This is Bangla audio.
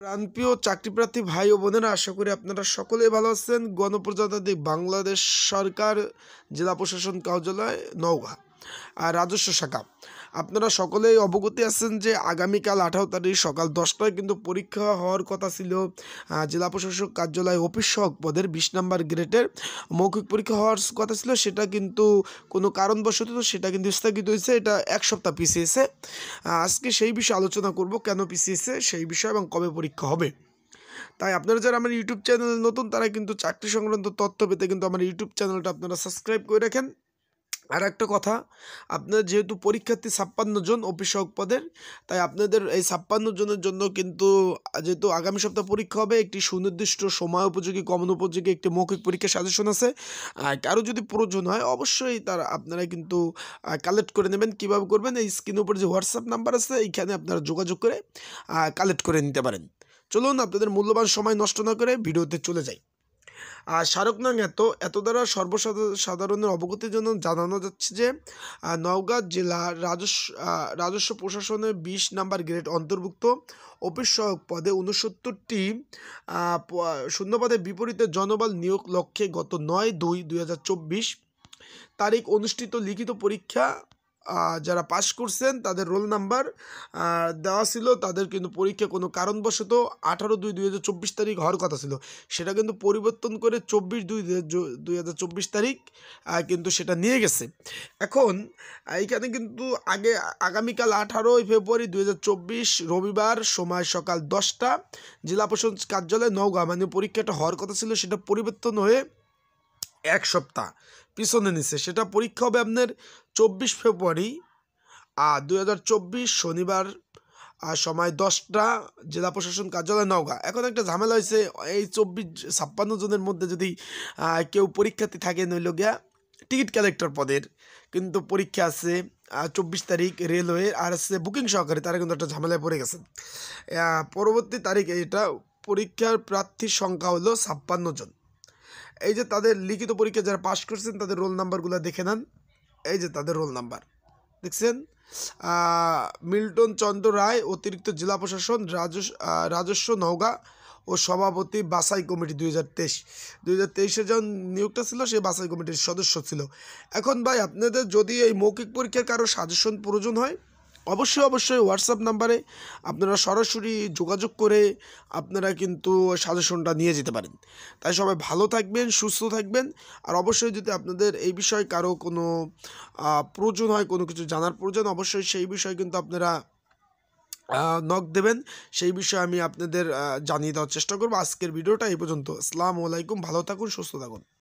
প্রাণপ্রিয় চাকরিপ্রার্থী ভাই ও বোনেরা, আশা করি আপনারা সকলেই ভালো আছেন। গণপ্রজাতান্ত্রিক বাংলাদেশ সরকার, জেলা প্রশাসন কার্যালয়, নওগাঁ। আর রাজস্ব শাখা। আপনারা সকলেই অবগতি আছেন যে আগামীকাল আঠারো তারিখ সকাল দশটায় কিন্তু পরীক্ষা হওয়ার কথা ছিল। জেলা প্রশাসক কার্যালয় অফিস পদের বিশ নাম্বার গ্রেডের মৌখিক পরীক্ষা হওয়ার কথা ছিল। সেটা কিন্তু কোনো কারণবশত সেটা কিন্তু স্থগিত হয়েছে। এটা এক সপ্তাহ পিছিয়েছে। আজকে সেই বিষয়ে আলোচনা করব, কেন পিছিয়েছে সেই বিষয় এবং কবে পরীক্ষা হবে। তাই আপনারা যারা আমার ইউটিউব চ্যানেল নতুন, তারা কিন্তু চাকরি সংক্রান্ত তথ্য পেতে কিন্তু আমার ইউটিউব চ্যানেলটা আপনারা সাবস্ক্রাইব করে রাখেন। আর একটা কথা, আপনার যেহেতু পরীক্ষার্থী ছাপ্পান্ন জন অফিসক পদের, তাই আপনাদের এই ছাপ্পান্ন জনের জন্য কিন্তু যেহেতু আগামী সপ্তাহ পরীক্ষা হবে, একটি সুনির্দিষ্ট সময় উপযোগী কমন উপযোগী একটি মৌখিক পরীক্ষা সাজেশন আছে। কারও যদি প্রয়োজন হয়, অবশ্যই তার আপনারা কিন্তু কালেক্ট করে নেবেন। কীভাবে করবেন? এই স্ক্রিনের উপর যে হোয়াটসঅ্যাপ নাম্বার আছে, এইখানে আপনারা যোগাযোগ করে কালেক্ট করে নিতে পারেন। চলুন, আপনাদের মূল্যবান সময় নষ্ট না করে ভিডিওতে চলে যাই। আর স্মারকনাং এত এত দ্বারা সর্বসাধারণের অবগতির জন্য জানানো যাচ্ছে যে নওগাঁ জেলা রাজস্ব রাজস্ব প্রশাসনের বিশ নাম্বার গ্রেড অন্তর্ভুক্ত অফিস সহায়ক পদে উনসত্তরটি শূন্যপদের বিপরীতে জনবল নিয়োগ লক্ষ্যে গত নয় দুই দুই তারিখ অনুষ্ঠিত লিখিত পরীক্ষা যারা পাশ করছেন, তাদের রোল নাম্বার দেওয়া ছিল। তাদের কিন্তু পরীক্ষা কোনো কারণবশত আঠারো দুই দুই হাজার চব্বিশ তারিখ হওয়ার কথা ছিল। সেটা কিন্তু পরিবর্তন করে চব্বিশ দুই দুই হাজার চব্বিশ তারিখ কিন্তু সেটা নিয়ে গেছে। এখন এইখানে কিন্তু আগে, আগামীকাল আঠারোই ফেব্রুয়ারি দুই হাজার চব্বিশ, রবিবার সময় সকাল দশটা, জেলা প্রশাসন কার্যালয় নওগাঁ মানে পরীক্ষাটা হওয়ার কথা ছিল, সেটা পরিবর্তন হয়ে এক সপ্তাহ। পিছনে নিছে। সেটা পরীক্ষা হবে আপনার চব্বিশ ফেব্রুয়ারি। আর চব্বিশ শনিবার সময় দশটা, জেলা প্রশাসন কার্যালয় নওগাঁ। এখন একটা ঝামেলা হয়েছে, এই চব্বিশ, ছাপ্পান্ন জনের মধ্যে যদি কেউ পরীক্ষার্থী থাকে নইল গিয়া, টিকিট কালেক্টর পদের। কিন্তু পরীক্ষা আছে চব্বিশ তারিখ রেলওয়ে আর আছে বুকিং সহকারী, তারা কিন্তু একটা ঝামেলায় পড়ে গেছে। পরবর্তী তারিখে এটা, পরীক্ষার প্রার্থীর সংখ্যা হলো ছাপ্পান্ন জন। এই যে তাদের লিখিত পরীক্ষা যারা পাশ করছেন, তাদের রোল নাম্বারগুলো দেখে নেন। এই যে তাদের রোল নাম্বার। দেখছেন? মিল্টন চন্দ্র রায়, অতিরিক্ত জেলা প্রশাসন রাজস্ব রাজস্ব নওগাঁ ও সভাপতি বাছাই কমিটি দুই হাজার তেইশ। দুই হাজার তেইশে যখন নিয়োগটা ছিল সে বাছাই কমিটির সদস্য ছিল। এখন ভাই, আপনাদের যদি এই মৌখিক পরীক্ষার কারও সাজেশন প্রয়োজন হয় অবশ্যই অবশ্যই হোয়াটসঅ্যাপ নাম্বারে আপনারা সরাসরি যোগাযোগ করে আপনারা কিন্তু সাজেশনটা নিয়ে যেতে পারেন। তাই সবাই ভালো থাকবেন, সুস্থ থাকবেন। আর অবশ্যই যদি আপনাদের এই বিষয়ে কারও কোনো প্রয়োজন হয়, কোনো কিছু জানার প্রয়োজন, অবশ্যই সেই বিষয়ে কিন্তু আপনারা নক দেবেন। সেই বিষয়ে আমি আপনাদের জানিয়ে দেওয়ার চেষ্টা করব। আজকের ভিডিওটা এই পর্যন্ত। আসসালামু আলাইকুম, ভালো থাকুন, সুস্থ থাকুন।